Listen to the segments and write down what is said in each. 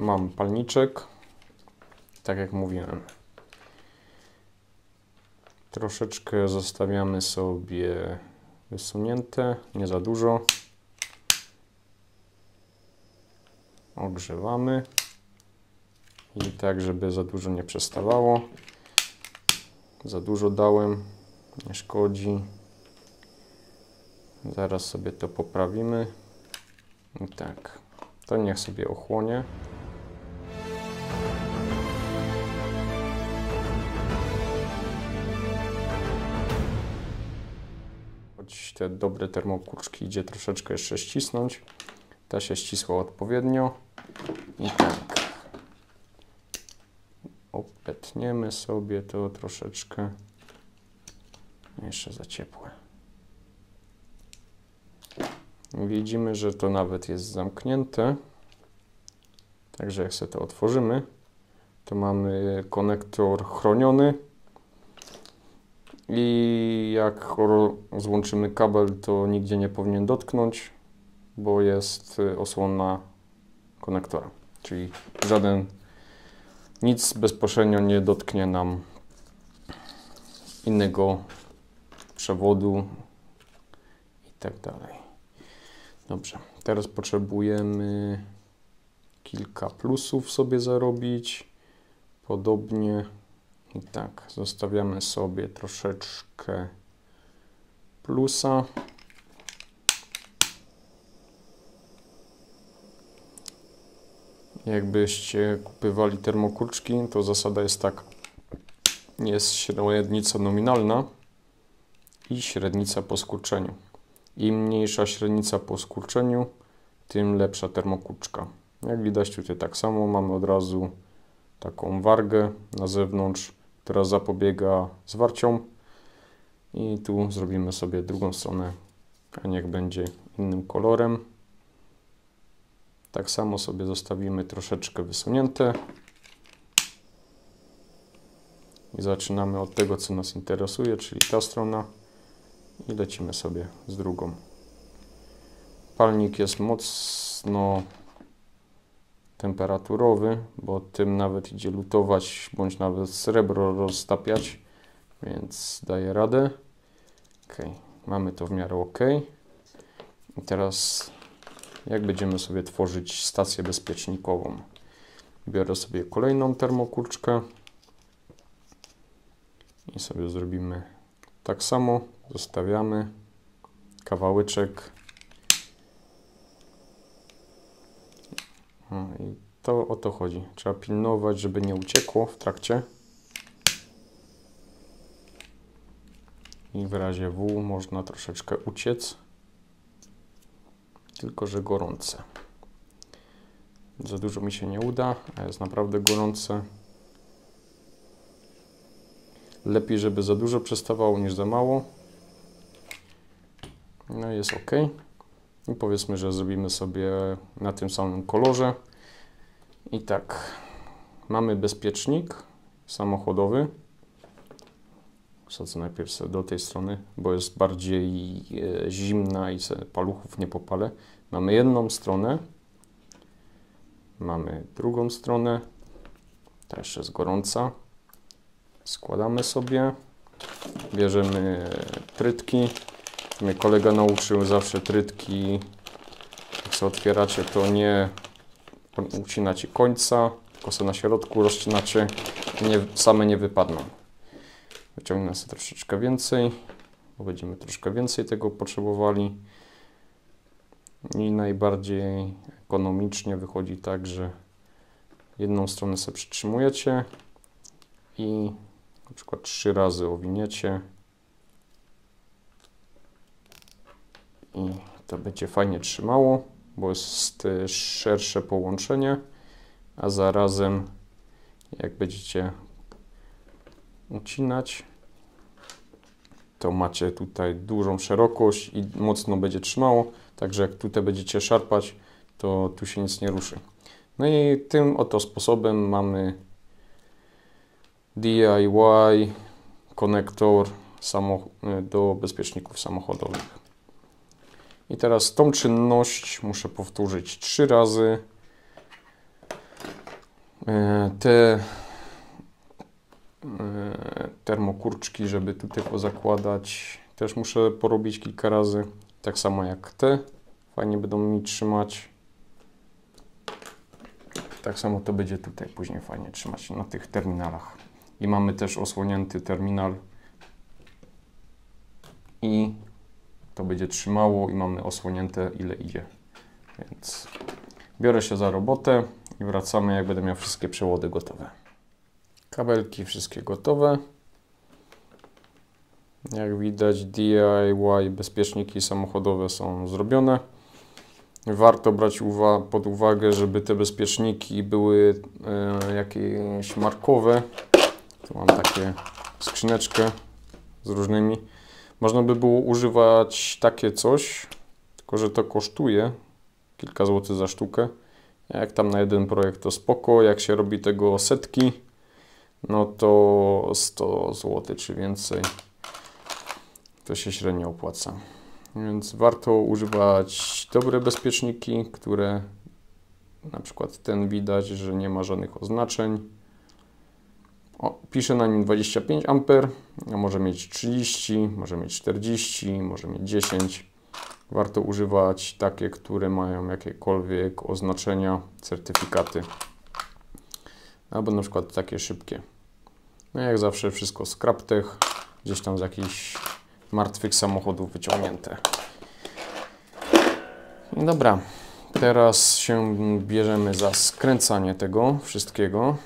Mam palniczek, tak jak mówiłem. Troszeczkę zostawiamy sobie wysunięte, nie za dużo. Ogrzewamy i tak, żeby za dużo nie przestawało. Za dużo dałem, nie szkodzi. Zaraz sobie to poprawimy. I tak, to niech sobie ochłonie. Te dobre termokurczki idzie troszeczkę jeszcze ścisnąć. Ta się ścisła odpowiednio. I tak. Opetniemy sobie to troszeczkę. Jeszcze za ciepłe. Widzimy, że to nawet jest zamknięte. Także jak sobie to otworzymy, to mamy konektor chroniony. I jak złączymy kabel, to nigdzie nie powinien dotknąć, bo jest osłona konektora. Czyli żaden, nic bezpośrednio nie dotknie nam innego przewodu i tak dalej. Dobrze, teraz potrzebujemy kilka plusów sobie zarobić. Podobnie i tak, zostawiamy sobie troszeczkę plusa. Jakbyście kupywali termokurczki, to zasada jest taka. Jest średnica nominalna i średnica po skurczeniu. Im mniejsza średnica po skurczeniu, tym lepsza termokurczka. Jak widać tutaj tak samo mamy od razu taką wargę na zewnątrz, która zapobiega zwarciom. I tu zrobimy sobie drugą stronę, a niech będzie innym kolorem. Tak samo sobie zostawimy troszeczkę wysunięte. I zaczynamy od tego, co nas interesuje, czyli ta strona. I lecimy sobie z drugą. Palnik jest mocno temperaturowy, bo tym nawet idzie lutować, bądź nawet srebro roztapiać, więc daje radę. Ok, mamy to w miarę ok. I teraz jak będziemy sobie tworzyć stację bezpiecznikową. Biorę sobie kolejną termokurczkę i sobie zrobimy tak samo. Zostawiamy kawałeczek. I to o to chodzi. Trzeba pilnować, żeby nie uciekło w trakcie. I w razie W można troszeczkę uciec tylko że gorące. Za dużo mi się nie uda, a jest naprawdę gorące. Lepiej, żeby za dużo przestawało niż za mało. No jest ok. I powiedzmy, że zrobimy sobie na tym samym kolorze. I tak, mamy bezpiecznik samochodowy. Wsadzę najpierw do tej strony, bo jest bardziej e, zimna i paluchów nie popalę. Mamy jedną stronę, mamy drugą stronę, ta jeszcze jest gorąca. Składamy sobie, bierzemy trytki. Mnie kolega nauczył zawsze trytki, jak sobie otwieracie, to nie ucinacie końca, tylko sobie na środku rozcinacie, nie, same nie wypadną. Wyciągnę sobie troszeczkę więcej, bo będziemy troszkę więcej tego potrzebowali. I najbardziej ekonomicznie wychodzi tak, że jedną stronę sobie przytrzymujecie i na przykład trzy razy owiniecie i to będzie fajnie trzymało, bo jest szersze połączenie, a zarazem jak będziecie ucinać, to macie tutaj dużą szerokość i mocno będzie trzymało, także jak tutaj będziecie szarpać, to tu się nic nie ruszy. No i tym oto sposobem mamy DIY konektor do bezpieczników samochodowych. I teraz tą czynność muszę powtórzyć trzy razy. E, te e, termokurczki, żeby tutaj pozakładać, też muszę porobić kilka razy. Tak samo jak te. Fajnie będą mi trzymać. Tak samo to będzie tutaj później fajnie trzymać na tych terminalach. I mamy też osłonięty terminal i to będzie trzymało i mamy osłonięte ile idzie. Więc biorę się za robotę i wracamy jak będę miał wszystkie przewody gotowe. Kabelki wszystkie gotowe. Jak widać DIY bezpieczniki samochodowe są zrobione. Warto brać uwa pod uwagę, żeby te bezpieczniki były e, jakieś markowe. Tu mam takie skrzyneczkę z różnymi. Można by było używać takie coś, tylko że to kosztuje kilka złotych za sztukę. Jak tam na jeden projekt to spoko, jak się robi tego setki, no to 100 zł czy więcej. To się średnio opłaca. Więc warto używać dobre bezpieczniki, które na przykład ten widać, że nie ma żadnych oznaczeń. O, na nim 25 A, może mieć 30, może mieć 40, może mieć 10. Warto używać takie, które mają jakiekolwiek oznaczenia, certyfikaty. Albo na przykład takie szybkie. No jak zawsze wszystko z Kraptech, gdzieś tam z jakichś martwych samochodów wyciągnięte. Dobra, teraz się bierzemy za skręcanie tego wszystkiego.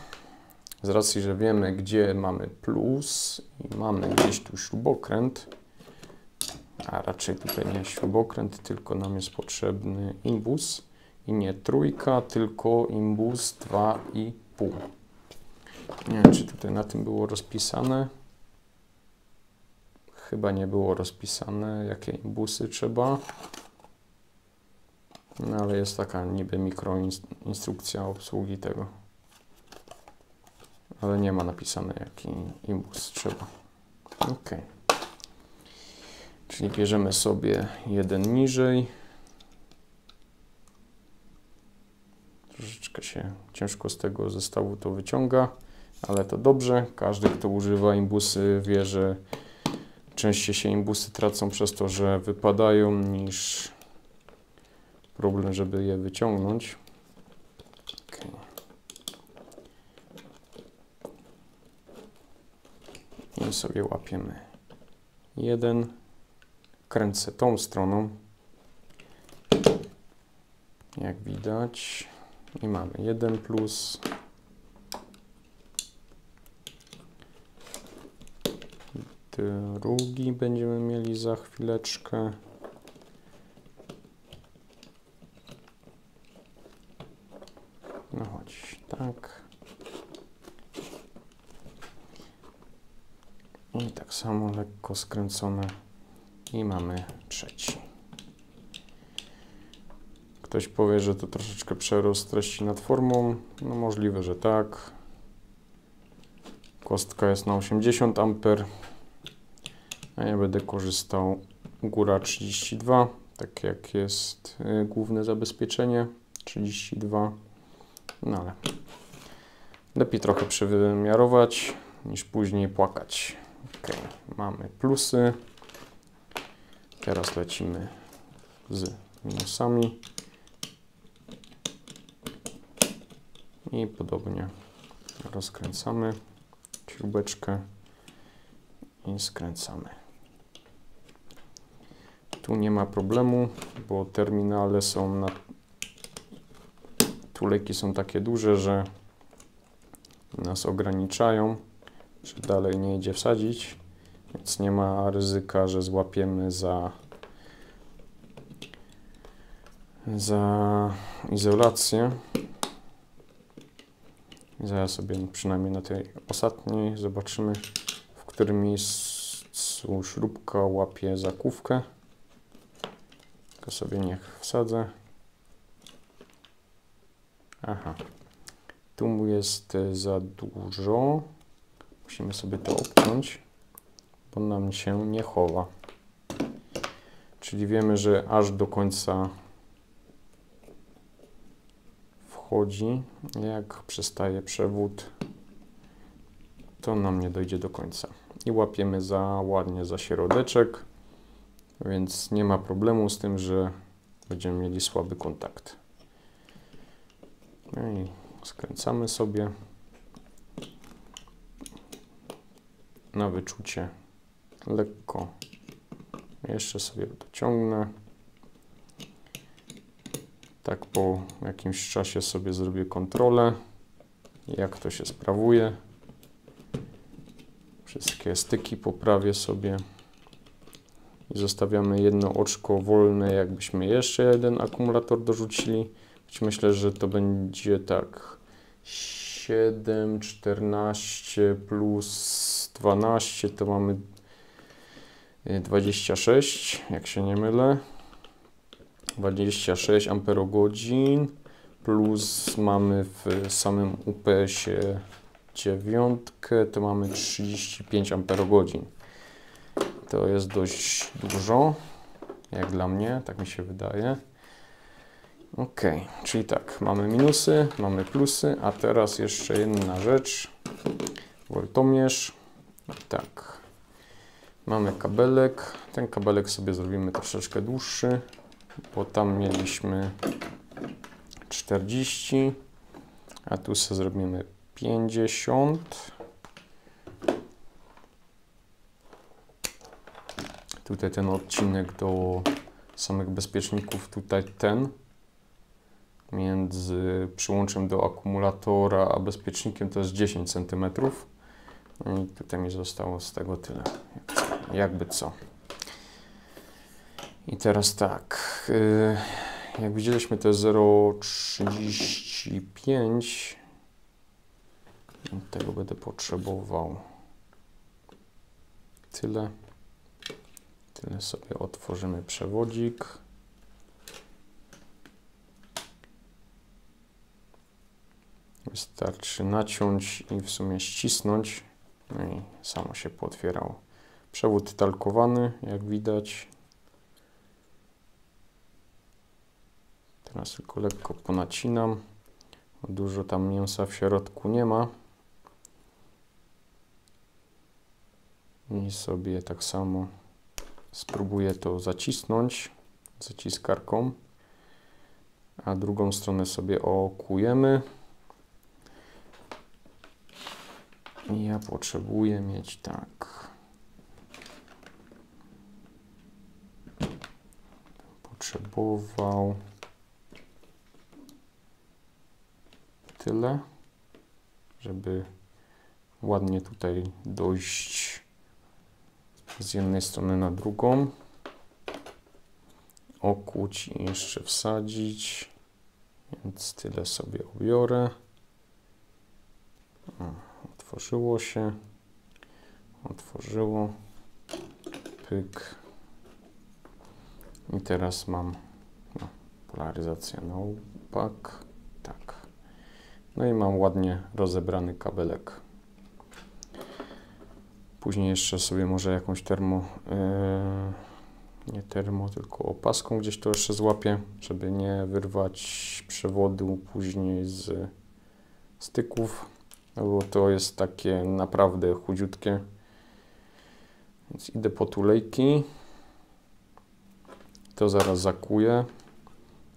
Z racji, że wiemy, gdzie mamy plus i mamy gdzieś tu śrubokręt, a raczej tutaj nie śrubokręt, tylko nam jest potrzebny imbus i nie trójka, tylko imbus 2,5. Nie wiem, czy tutaj na tym było rozpisane. Chyba nie było rozpisane, jakie imbusy trzeba. No ale jest taka niby mikroinstrukcja obsługi tego. Ale nie ma napisane, jaki imbus trzeba. Ok. Czyli bierzemy sobie jeden niżej. Troszeczkę się ciężko z tego zestawu to wyciąga, ale to dobrze. Każdy, kto używa imbusy, wie, że częściej się imbusy tracą przez to, że wypadają, niż problem, żeby je wyciągnąć. Okay. I sobie łapiemy jeden kręcę tą stroną. Jak widać. I mamy jeden plus. Drugi będziemy mieli za chwileczkę. No chodź, tak. I samo lekko skręcone i mamy trzeci. Ktoś powie, że to troszeczkę przerost treści nad formą. No możliwe, że tak. Kostka jest na 80 A. A ja będę korzystał góra 32, tak jak jest y, główne zabezpieczenie 32. No ale lepiej trochę przewymiarować niż później płakać. Ok, mamy plusy. Teraz lecimy z minusami. I podobnie rozkręcamy śrubeczkę i skręcamy. Tu nie ma problemu, bo terminale są na tulejki są takie duże, że nas ograniczają, że dalej nie idzie wsadzić. Więc nie ma ryzyka, że złapiemy za, za izolację. Zaraz sobie przynajmniej na tej ostatniej zobaczymy, w którym miejscu śrubka łapie zakówkę. Tylko sobie niech wsadzę. Aha, tu jest za dużo. Musimy sobie to obciąć bo nam się nie chowa. Czyli wiemy, że aż do końca wchodzi. Jak przestaje przewód, to nam nie dojdzie do końca. I łapiemy za ładnie za środeczek, więc nie ma problemu z tym, że będziemy mieli słaby kontakt. No i skręcamy sobie na wyczucie lekko. Jeszcze sobie dociągnę. Tak po jakimś czasie sobie zrobię kontrolę, jak to się sprawuje. Wszystkie styki poprawię sobie. I zostawiamy jedno oczko wolne, jakbyśmy jeszcze jeden akumulator dorzucili. Myślę, że to będzie tak 7, 14 plus 12 to mamy 26, jak się nie mylę. 26 amperogodzin plus mamy w samym UPS-ie dziewiątkę, to mamy 35 amperogodzin. To jest dość dużo, jak dla mnie, tak mi się wydaje. Ok, czyli tak, mamy minusy, mamy plusy, a teraz jeszcze jedna rzecz. Voltomierz. Tak, mamy kabelek. Ten kabelek sobie zrobimy troszeczkę dłuższy, bo tam mieliśmy 40, a tu sobie zrobimy 50. Tutaj ten odcinek do samych bezpieczników, tutaj ten między przyłączem do akumulatora a bezpiecznikiem to jest 10 cm. No i tutaj mi zostało z tego tyle, jakby co. I teraz tak, y, jak widzieliśmy jest 0,35 tego będę potrzebował tyle. Tyle sobie otworzymy przewodzik. Wystarczy naciąć i w sumie ścisnąć. No i samo się potwierał. Przewód talkowany, jak widać. Teraz tylko lekko ponacinam. Dużo tam mięsa w środku nie ma. I sobie tak samo spróbuję to zacisnąć zaciskarką, a drugą stronę sobie okujemy. I ja potrzebuję mieć tak. Potrzebował tyle, żeby ładnie tutaj dojść z jednej strony na drugą. Okuć i jeszcze wsadzić. Więc tyle sobie ubiorę. Otworzyło się. Otworzyło. Pyk. I teraz mam no, polaryzację na. Tak. No i mam ładnie rozebrany kabelek. Później jeszcze sobie może jakąś termo, yy, nie termo, tylko opaską gdzieś to jeszcze złapię, żeby nie wyrwać przewodu później z styków, bo to jest takie naprawdę chudziutkie. Więc idę po tulejki. To zaraz zakuję.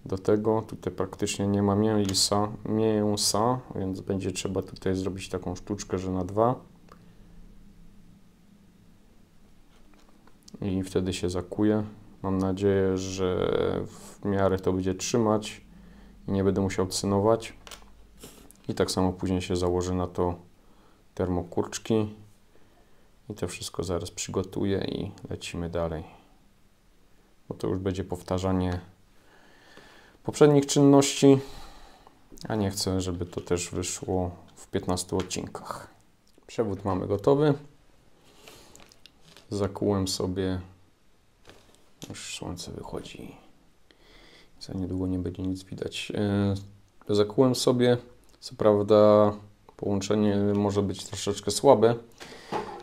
Do tego tutaj praktycznie nie ma mięsa, mięsa, więc będzie trzeba tutaj zrobić taką sztuczkę, że na dwa. i wtedy się zakuje. Mam nadzieję, że w miarę to będzie trzymać i nie będę musiał cynować. I tak samo później się założy na to termokurczki i to wszystko zaraz przygotuję i lecimy dalej. Bo to już będzie powtarzanie poprzednich czynności, a nie chcę, żeby to też wyszło w 15 odcinkach. Przewód mamy gotowy zakułem sobie, już słońce wychodzi, za niedługo nie będzie nic widać. E, zakułem sobie, co prawda połączenie może być troszeczkę słabe,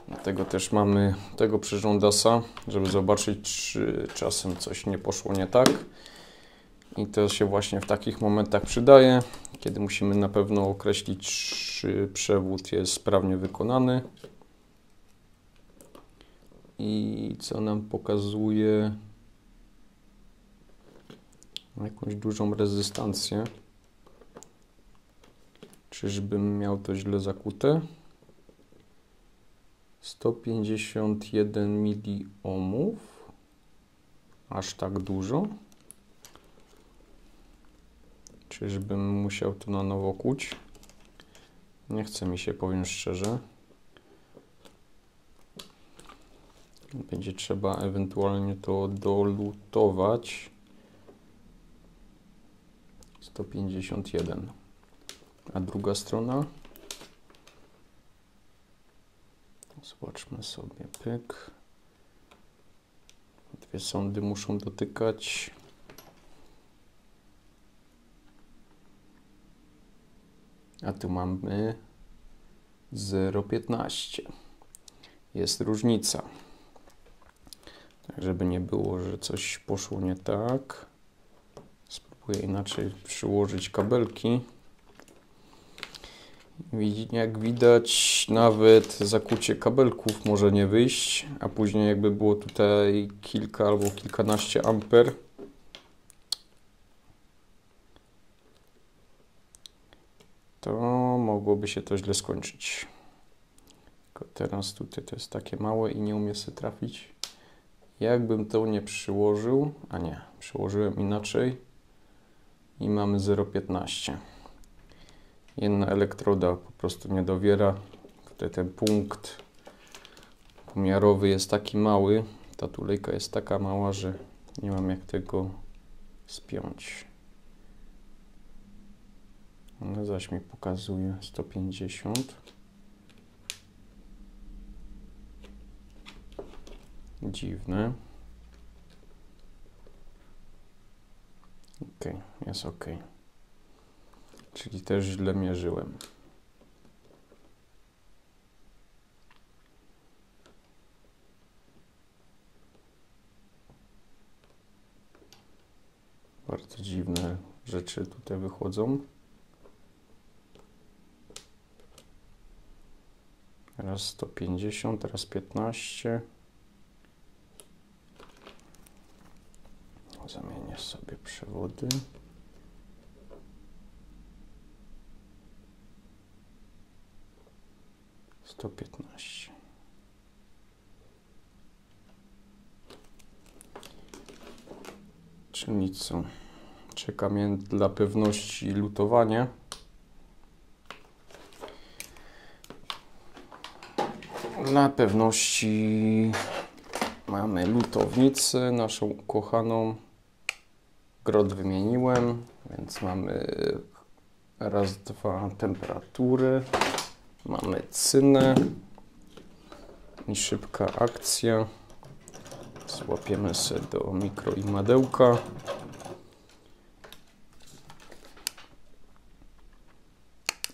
dlatego też mamy tego przyrządasa, żeby zobaczyć, czy czasem coś nie poszło nie tak. I to się właśnie w takich momentach przydaje, kiedy musimy na pewno określić, czy przewód jest sprawnie wykonany. I co nam pokazuje jakąś dużą rezystancję. Czyżbym miał to źle zakute? 151 miliohmów. Aż tak dużo. Czyżbym musiał to na nowo kuć? Nie chce mi się, powiem szczerze. Będzie trzeba ewentualnie to dolutować. 151. A druga strona? Zobaczmy sobie, pyk. Dwie sądy muszą dotykać. A tu mamy 0,15. Jest różnica. Tak, żeby nie było, że coś poszło nie tak. Spróbuję inaczej przyłożyć kabelki. Jak widać, nawet zakucie kabelków może nie wyjść, a później jakby było tutaj kilka albo kilkanaście amper, to mogłoby się to źle skończyć. Tylko teraz tutaj to jest takie małe i nie umie się trafić. Jakbym to nie przyłożył, a nie, przyłożyłem inaczej i mamy 0,15 jedna elektroda po prostu nie dowiera. Tutaj ten punkt pomiarowy jest taki mały, ta tulejka jest taka mała, że nie mam jak tego spiąć. Ona zaś mi pokazuje 150. Dziwne. Ok, jest ok. Czyli też źle mierzyłem. Bardzo dziwne rzeczy tutaj wychodzą. Raz 150, teraz 15. Zamienię sobie przewody. 115. Czyli co? Czekam dla pewności lutowanie. Dla pewności mamy lutownicę, naszą ukochaną. Grot wymieniłem, więc mamy raz, dwa temperatury. Mamy cynę i szybka akcja. Złapiemy sobie do mikro i madełka.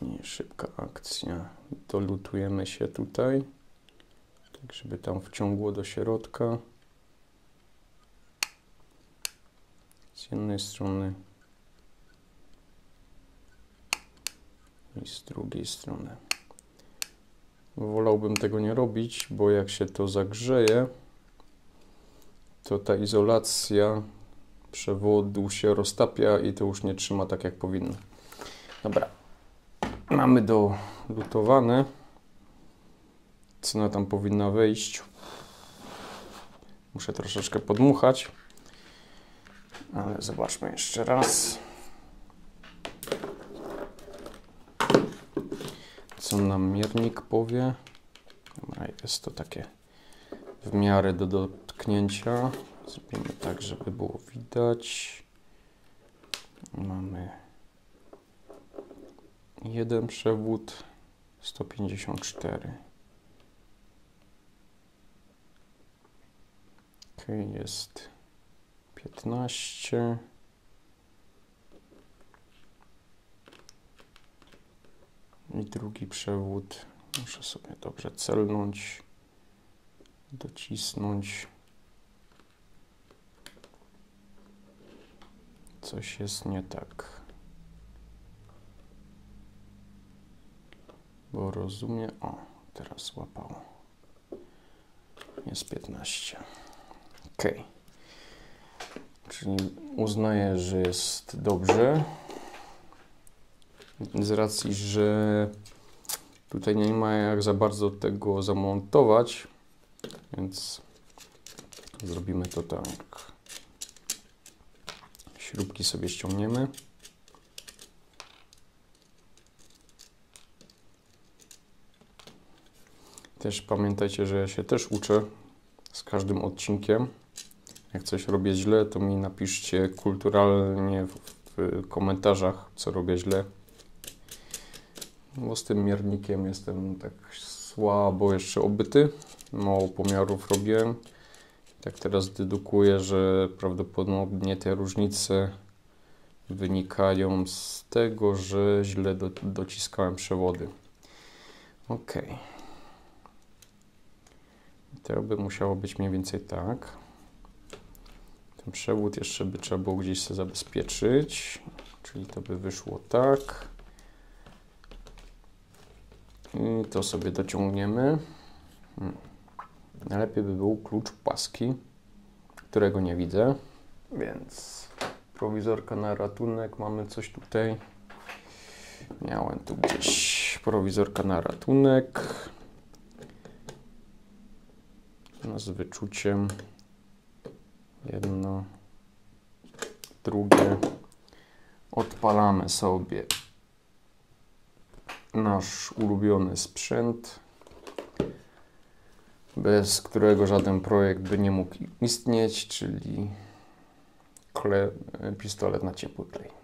I szybka akcja. Dolutujemy się tutaj, tak żeby tam wciągło do środka. Z jednej strony i z drugiej strony. Wolałbym tego nie robić, bo jak się to zagrzeje, to ta izolacja przewodu się roztapia i to już nie trzyma tak jak powinno. Dobra, mamy do lutowane. Cena tam powinna wejść. Muszę troszeczkę podmuchać, ale zobaczmy jeszcze raz. Co nam miernik powie. Jest to takie w miarę do dotknięcia. Zrobimy tak, żeby było widać. Mamy jeden przewód 154. Ok, jest 15. I drugi przewód muszę sobie dobrze celnąć, docisnąć. coś jest nie tak. Bo rozumiem. O, teraz łapało. Jest 15. Ok. Czyli uznaję, że jest dobrze. Z racji, że tutaj nie ma jak za bardzo tego zamontować, więc zrobimy to tak. Śrubki sobie ściągniemy. Też pamiętajcie, że ja się też uczę z każdym odcinkiem. Jak coś robię źle, to mi napiszcie kulturalnie w, w komentarzach, co robię źle. Bo z tym miernikiem jestem tak słabo jeszcze obyty. Mało pomiarów robiłem. Tak teraz dedukuję, że prawdopodobnie te różnice wynikają z tego, że źle do, dociskałem przewody. Ok. To by musiało być mniej więcej tak. Ten przewód jeszcze by trzeba było gdzieś sobie zabezpieczyć. Czyli to by wyszło tak. I to sobie dociągniemy. Hmm. Najlepiej by był klucz paski, którego nie widzę. Więc prowizorka na ratunek. Mamy coś tutaj. Miałem tu gdzieś prowizorka na ratunek. No z wyczuciem. Jedno, drugie. Odpalamy sobie nasz ulubiony sprzęt, bez którego żaden projekt by nie mógł istnieć, czyli pistolet na ciepły klej.